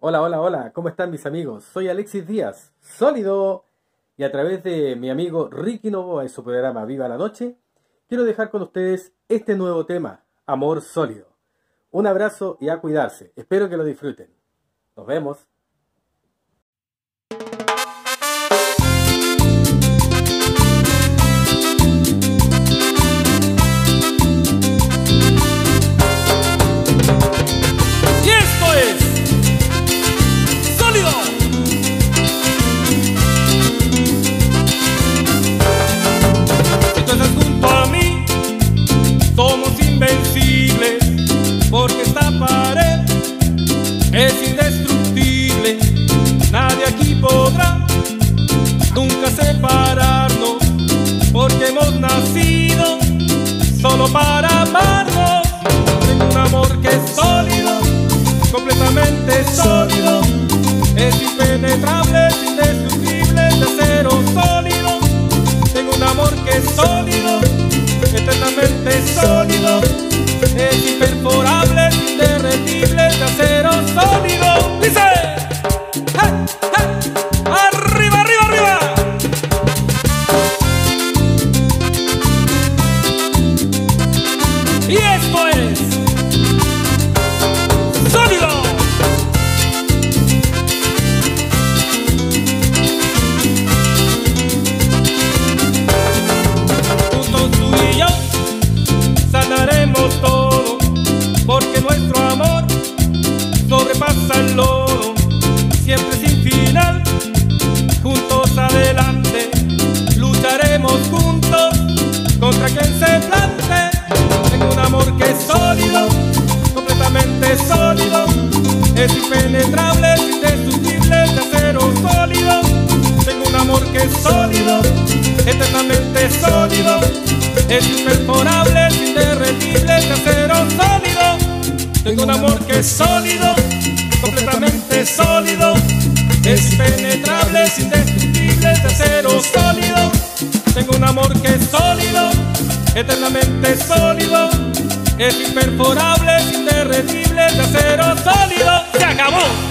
Hola, hola, hola, ¿cómo están mis amigos? Soy Alexis Díaz, sólido, y a través de mi amigo Ricky Novoa y su programa Viva la Noche, quiero dejar con ustedes este nuevo tema, Amor Sólido. Un abrazo y a cuidarse, espero que lo disfruten. Nos vemos. Aquí podrá nunca separarnos, porque hemos nacido solo para amarnos. Tengo un amor que es sólido, completamente sólido, es impenetrable, es indestructible, esto es sólido. Juntos tú y yo sanaremos todo, porque nuestro amor sobrepasa el lodo, siempre sin final. Juntos adelante, lucharemos juntos contra quien se plante. Es impenetrable, es indestructible, es de acero sólido. Tengo un amor que es sólido, eternamente sólido, es imperforable, es inderretible, de acero sólido. Tengo un amor que es sólido, completamente sólido, es impenetrable, es indestructible, es de acero sólido. Tengo un amor que es sólido, eternamente sólido, es imperforable, es de acero sólido. ¡Se acabó!